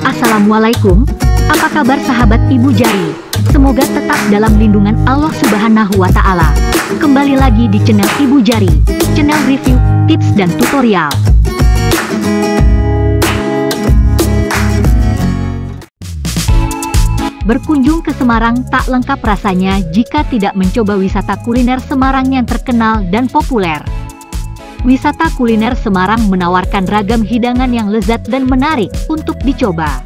Assalamualaikum, apa kabar sahabat Ibu Jari? Semoga tetap dalam lindungan Allah Subhanahu wa Ta'ala. Kembali lagi di channel Ibu Jari, channel review, tips, dan tutorial. Berkunjung ke Semarang tak lengkap rasanya jika tidak mencoba wisata kuliner Semarang yang terkenal dan populer. Wisata kuliner Semarang menawarkan ragam hidangan yang lezat dan menarik untuk dicoba.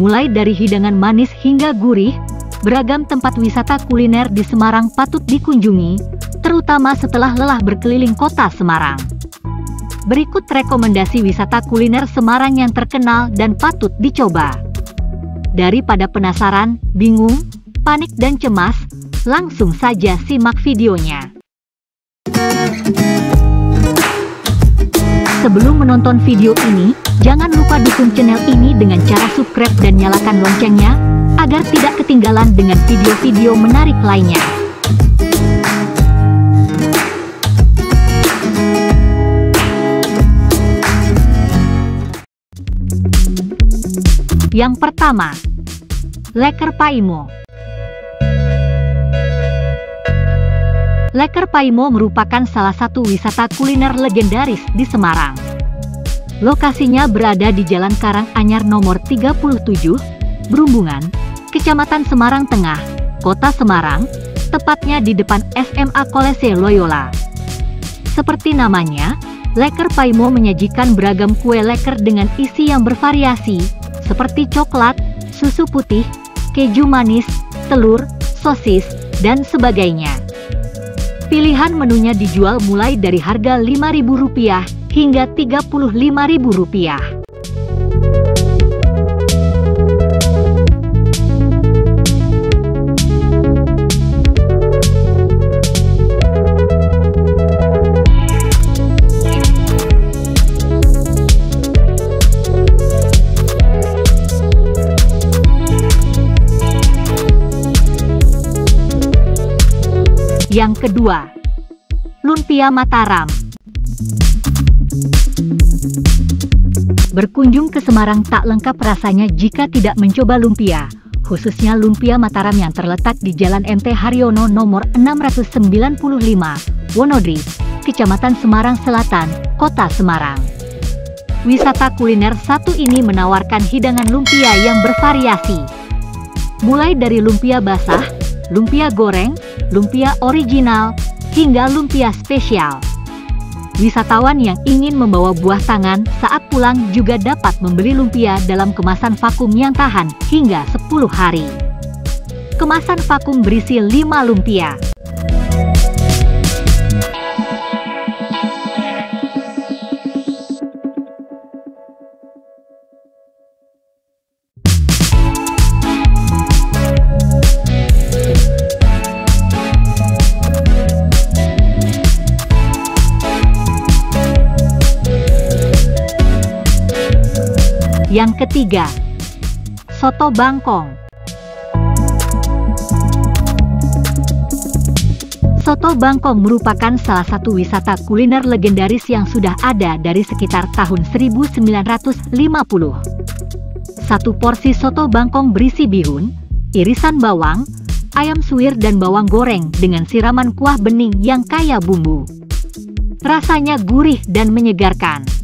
Mulai dari hidangan manis hingga gurih, beragam tempat wisata kuliner di Semarang patut dikunjungi, terutama setelah lelah berkeliling kota Semarang. Berikut rekomendasi wisata kuliner Semarang yang terkenal dan patut dicoba. Daripada penasaran, bingung, panik dan cemas, langsung saja simak videonya. Sebelum menonton video ini, jangan lupa dukung channel ini dengan cara subscribe dan nyalakan loncengnya, agar tidak ketinggalan dengan video-video menarik lainnya. Yang pertama, Leker Paimo. Leker Paimo merupakan salah satu wisata kuliner legendaris di Semarang. Lokasinya berada di Jalan Karang Anyar nomor 37, Berumbungan, Kecamatan Semarang Tengah, Kota Semarang, tepatnya di depan SMA Kolese Loyola. Seperti namanya, Leker Paimo menyajikan beragam kue leker dengan isi yang bervariasi, seperti coklat, susu putih, keju manis, telur, sosis, dan sebagainya. Pilihan menunya dijual mulai dari harga Rp5.000 hingga Rp35.000. Yang kedua, Lumpia Mataram. Berkunjung ke Semarang tak lengkap rasanya jika tidak mencoba lumpia, khususnya lumpia Mataram yang terletak di Jalan MT Haryono nomor 695, Wonodri, Kecamatan Semarang Selatan, Kota Semarang. Wisata kuliner satu ini menawarkan hidangan lumpia yang bervariasi. Mulai dari lumpia basah, lumpia goreng, lumpia original, hingga lumpia spesial. Wisatawan yang ingin membawa buah tangan saat pulang juga dapat membeli lumpia dalam kemasan vakum yang tahan hingga 10 hari. Kemasan vakum berisi 5 lumpia. Yang ketiga, Soto Bangkong. Soto Bangkong merupakan salah satu wisata kuliner legendaris yang sudah ada dari sekitar tahun 1950. Satu porsi soto Bangkong berisi bihun, irisan bawang, ayam suwir dan bawang goreng dengan siraman kuah bening yang kaya bumbu. Rasanya gurih dan menyegarkan.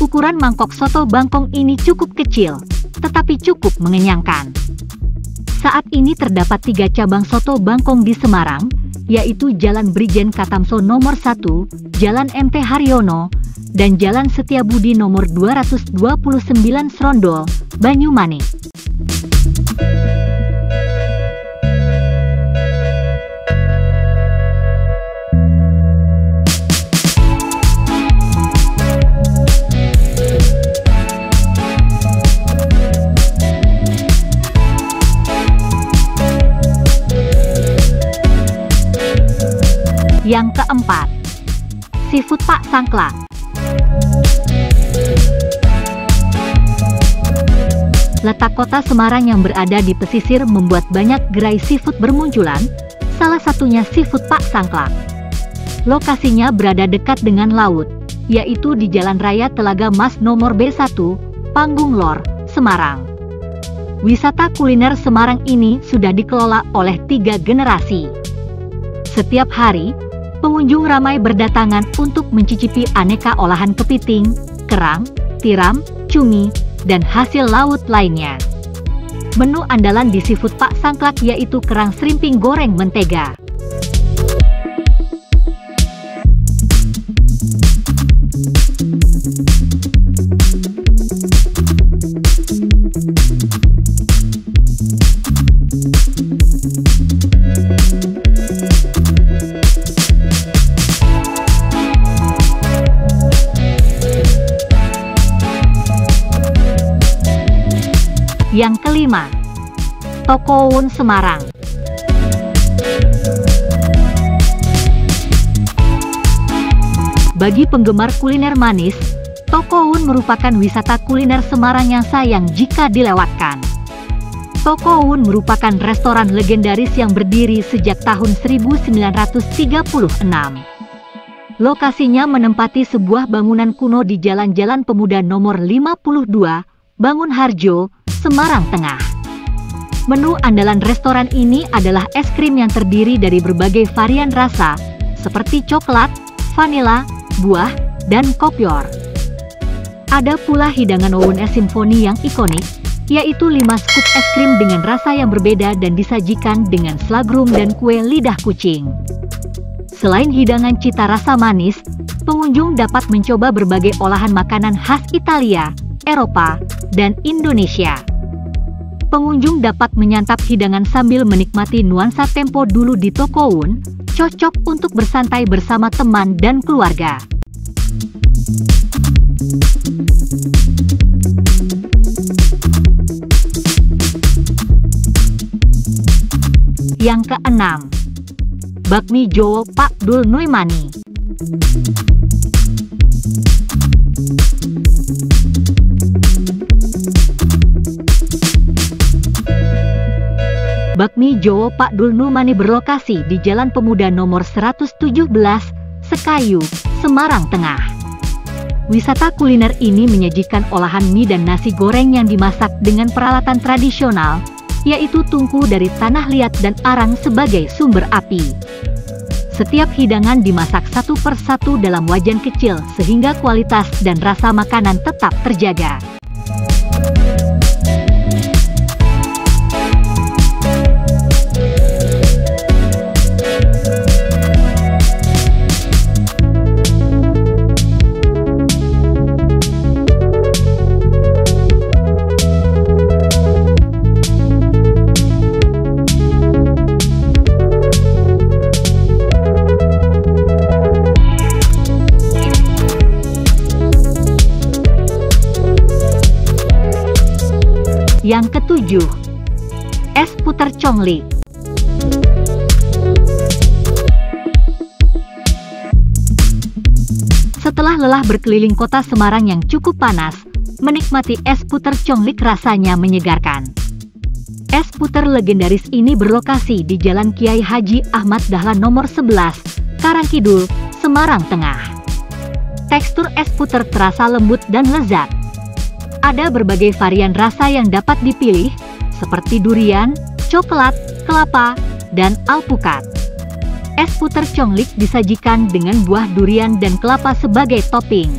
Ukuran mangkok soto Bangkong ini cukup kecil, tetapi cukup mengenyangkan. Saat ini terdapat tiga cabang soto Bangkong di Semarang, yaitu Jalan Brijen Katamso nomor 1, Jalan MT Haryono, dan Jalan Setiabudi nomor 229 Srondol, Banyumanik. Yang keempat, seafood Pak Sangkla. Letak kota Semarang yang berada di pesisir membuat banyak gerai seafood bermunculan, salah satunya seafood Pak Sangklak. Lokasinya berada dekat dengan laut, yaitu di Jalan Raya Telaga Mas nomor B1, Panggung Lor, Semarang. Wisata kuliner Semarang ini sudah dikelola oleh tiga generasi. Setiap hari, pengunjung ramai berdatangan untuk mencicipi aneka olahan kepiting, kerang, tiram, cumi, dan hasil laut lainnya. Menu andalan di seafood Pak Sangklak yaitu kerang serimping goreng mentega. Kelima, Toko Wun Semarang. Bagi penggemar kuliner manis, Toko Wun merupakan wisata kuliner Semarang yang sayang jika dilewatkan. Toko Wun merupakan restoran legendaris yang berdiri sejak tahun 1936. Lokasinya menempati sebuah bangunan kuno di Jalan-Jalan Pemuda nomor 52, Bangun Harjo, Semarang Tengah. Menu andalan restoran ini adalah es krim yang terdiri dari berbagai varian rasa, seperti coklat, vanila, buah, dan kopior. Ada pula hidangan Owun es simfoni yang ikonik, yaitu 5 scoop es krim dengan rasa yang berbeda dan disajikan dengan slagrum dan kue lidah kucing. Selain hidangan cita rasa manis, pengunjung dapat mencoba berbagai olahan makanan khas Italia, Eropa, dan Indonesia pengunjung dapat menyantap hidangan sambil menikmati nuansa tempo dulu di Toko Wun, cocok untuk bersantai bersama teman dan keluarga. Yang keenam, Bakmi Jowo Pak Dul Nuimani. Bakmi Jowo Pak Dul Numani berlokasi di Jalan Pemuda nomor 117, Sekayu, Semarang Tengah. Wisata kuliner ini menyajikan olahan mie dan nasi goreng yang dimasak dengan peralatan tradisional, yaitu tungku dari tanah liat dan arang sebagai sumber api. Setiap hidangan dimasak satu persatu dalam wajan kecil sehingga kualitas dan rasa makanan tetap terjaga. Yang ketujuh, es puter congli. Setelah lelah berkeliling kota Semarang yang cukup panas, menikmati es puter conglik rasanya menyegarkan. Es puter legendaris ini berlokasi di Jalan Kiai Haji Ahmad Dahlan nomor 11, Karangkidul, Semarang Tengah. Tekstur es puter terasa lembut dan lezat, ada berbagai varian rasa yang dapat dipilih, seperti durian, coklat, kelapa, dan alpukat. Es puter conglik disajikan dengan buah durian dan kelapa sebagai topping.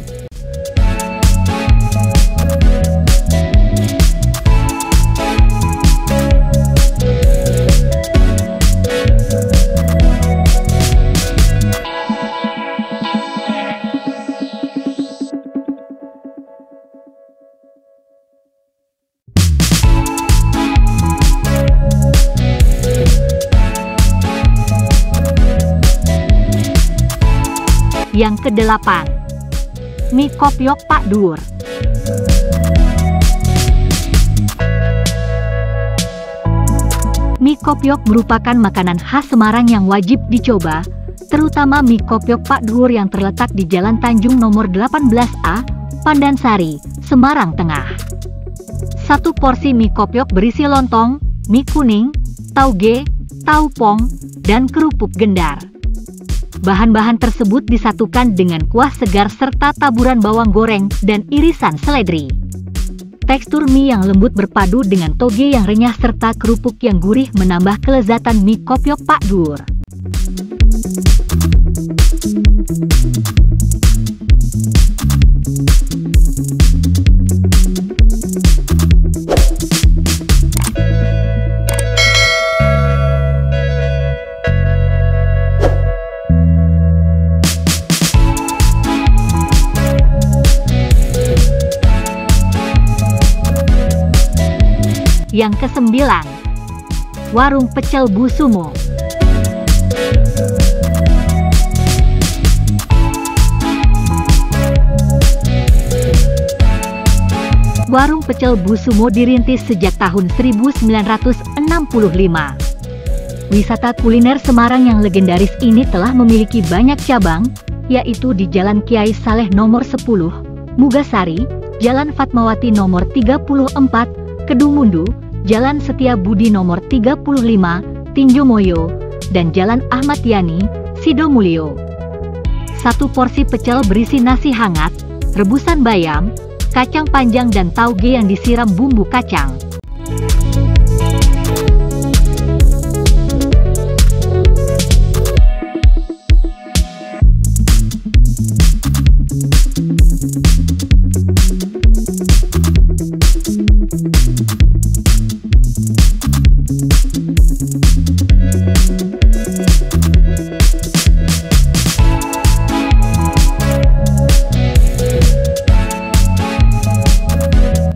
Yang kedelapan, mie kopiok Pak Dur. Mie kopiok merupakan makanan khas Semarang yang wajib dicoba, terutama mie kopiok Pak Dur yang terletak di Jalan Tanjung nomor 18A, Pandansari, Semarang Tengah. Satu porsi mie kopiok berisi lontong, mie kuning, tauge, taupong, dan kerupuk gendar. Bahan-bahan tersebut disatukan dengan kuah segar serta taburan bawang goreng dan irisan seledri. Tekstur mie yang lembut berpadu dengan toge yang renyah serta kerupuk yang gurih menambah kelezatan mie kopiok Pak Dur. Yang kesembilan, Warung Pecel Bu Sumo. Warung Pecel Bu Sumo dirintis sejak tahun 1965. Wisata kuliner Semarang yang legendaris ini telah memiliki banyak cabang, yaitu di Jalan Kiai Saleh nomor 10, Mugasari, Jalan Fatmawati nomor 34, Kedung Mundu, Jalan Setia Budi nomor 35, Tinjomoyo, dan Jalan Ahmad Yani, Sidomulyo. Satu porsi pecel berisi nasi hangat, rebusan bayam, kacang panjang dan tauge yang disiram bumbu kacang.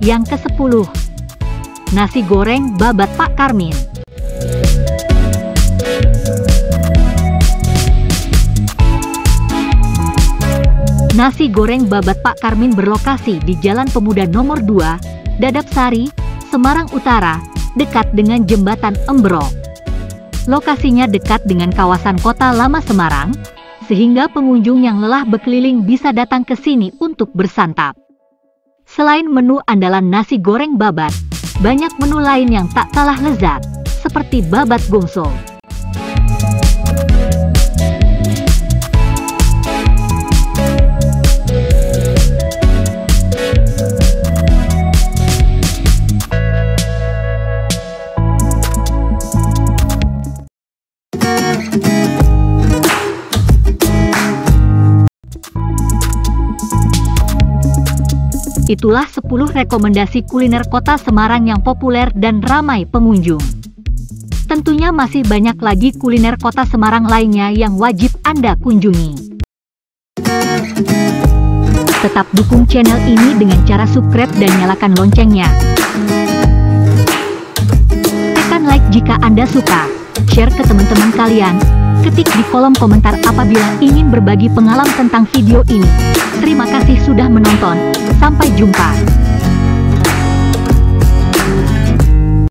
Yang ke-10 Nasi goreng babat Pak Karmin Nasi goreng babat Pak Karmin berlokasi di Jalan Pemuda nomor 2, Dadap Sari, Semarang Utara, dekat dengan Jembatan Embro. Lokasinya dekat dengan kawasan kota lama Semarang, sehingga pengunjung yang lelah berkeliling bisa datang ke sini untuk bersantap. Selain menu andalan nasi goreng babat, banyak menu lain yang tak kalah lezat, seperti babat gongso. Itulah 10 rekomendasi kuliner kota Semarang yang populer dan ramai pengunjung. Tentunya masih banyak lagi kuliner kota Semarang lainnya yang wajib Anda kunjungi. Tetap dukung channel ini dengan cara subscribe dan nyalakan loncengnya. Tekan like jika Anda suka, share ke teman-teman kalian, ketik di kolom komentar apabila ingin berbagi pengalaman tentang video ini. Terima kasih sudah menonton. Sampai jumpa.